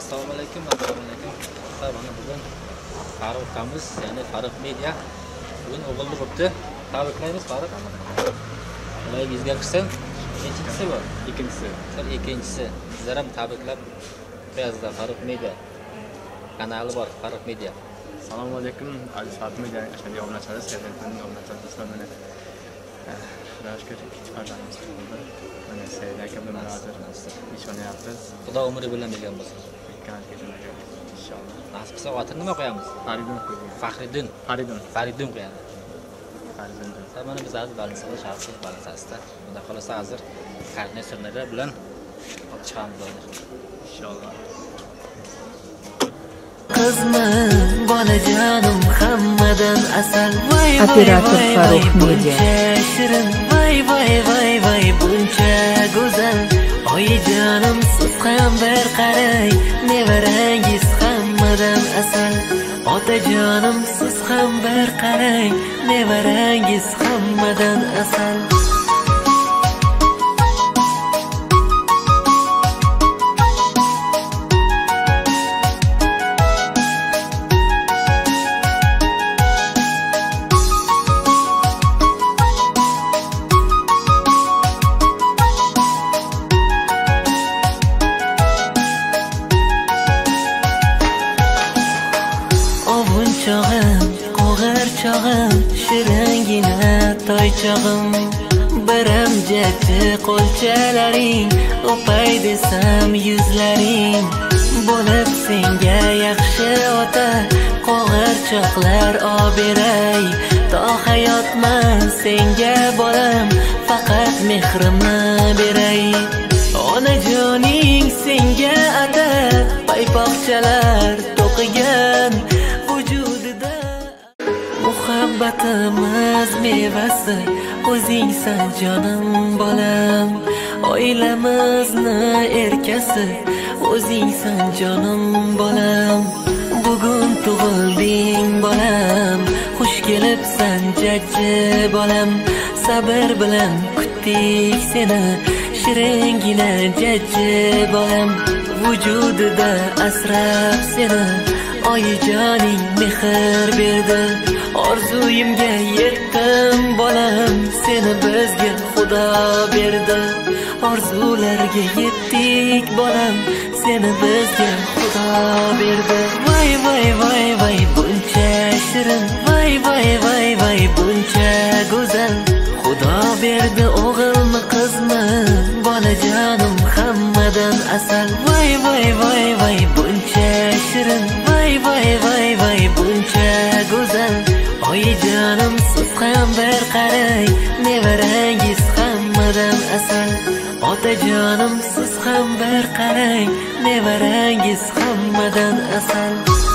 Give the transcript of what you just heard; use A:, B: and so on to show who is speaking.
A: assalomu alaykum assalomu alaykum mana bugun farruh ukamiz ya'ni farruh media bugun o'g'ilni bo'libdi tabriklaymiz farruh xudoy bizga qilsin nechinchisi bu
B: ikkinchisi
A: Sizlar ikkinchisi sizlar ham tabriklab qo'yasizlar farruh media kanali bor farruh media.
B: Assalomu alaykum aziz fatima ashaddiy obunachilar obunachilar shukur ikkinchi farzandimiz tug'ildi mana said aka bilan hozir nishonyapmiz
A: xudo umri bilan bergan bo'lsin
B: inshaalloh
A: nasib qilsa otini nima qo'yamiz
B: faridun faridun
A: faridun qo'yamiz
B: faridun
A: Sizlar mana biz hozir больницада shaxsiy больницасida xudo xohlasa hozir surnalari bilan olib chiqamiz
B: inshaalloh.
C: Qizmi bolajonim hammadan asal? Voy
D: Operator Farruh Media.
C: shirin. Voy voy voy voy buncha go'zal. Oyijonim siz ham bir qarang bir qarang nevarangiz hammadan asal. Chog'im shiringina toychog'im. Biram jajji qo'lchalaring o'pay desam yuzlaring. Bo'lib senga yaxshi ota qo'g'irchoqlar oberay. To hayotman senga bolam faqat mehrimni beray. Onajoning senga ata paypoqchalar muhabbatimiz mevasi. O'zingsan jonim bolam. Oilamizni erkasi. O'zingsan jonim bolam. Bugun tug'ilding bolam. Xush kelibsan jajji bolam. Sabr bilan kutdik seni. Shiringina jajji bolam vujudida asrab seni oyijoning mehr berdi. Orzuyimga yetdim bolam seni bizga xudo berdi. Orzularga yetdik bolam seni bizga xudo berdi. Voy voy voy voy buncha shirin voy voy voy asal. Voy voy voy voy buncha shirin. Voy voy voy voy buncha go'zal. Oyijonim siz ham bir qarang nevarangiz hammadan asal. Otajonim siz ham bir qarang nevarangiz hammadan asal.